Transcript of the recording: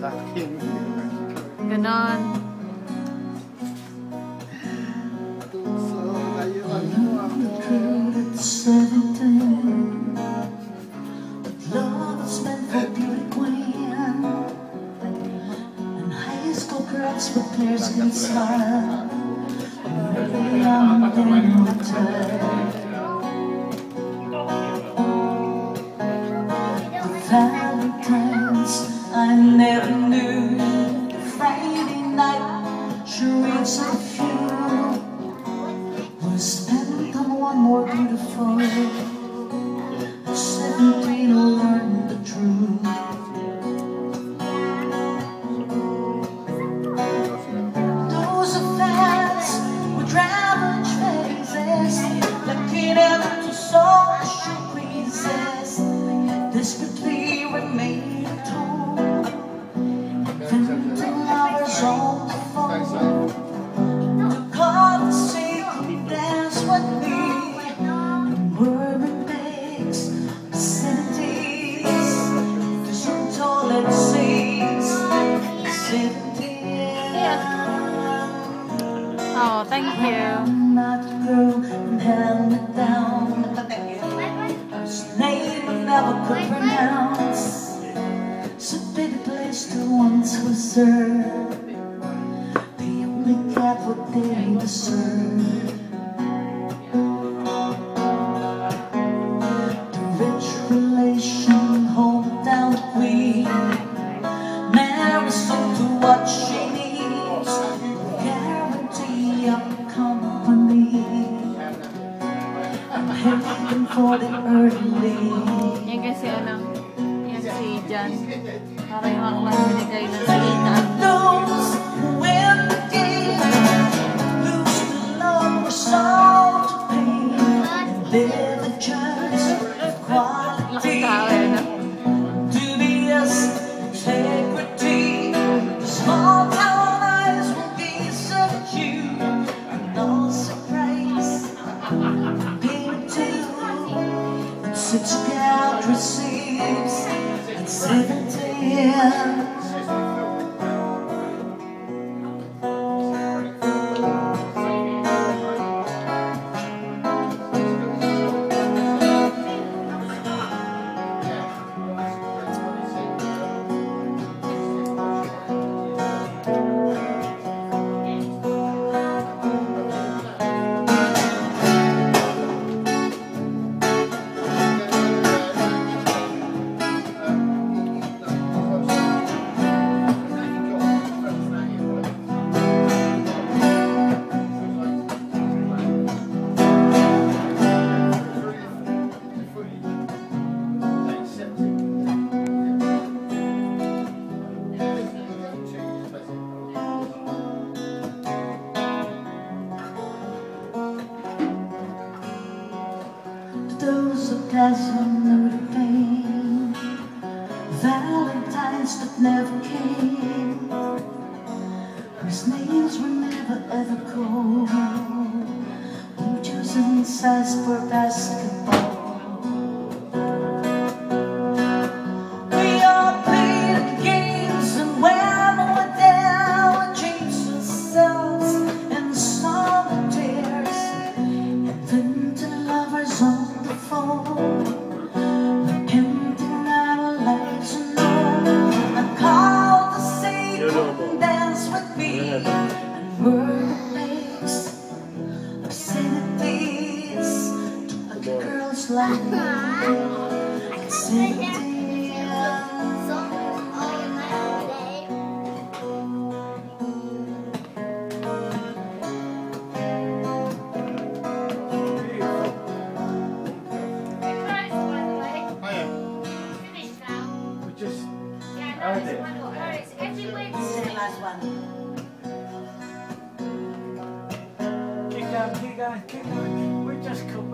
Ganon. And girls with clear skin smile, really young and retired. Valentine's more beautiful. Seventeen, learned the truth. Those fans with ravage faces, looking into social creases, desperately remain at home, inventing lovers on the. Oh, thank you. Not to grow and held it down. His name I never could pronounce. So big a place to once was served. Yan kasi ano, yan si Jan. Para yung akla binigay ng salita. And such God receives at seventeen. Who doesn't the pain Valentines that never came. Whose names were never ever called. Blue chosen size for basketball with me. And word makes obscenities To a girls like me Keep going, keep going, keep going. We just in.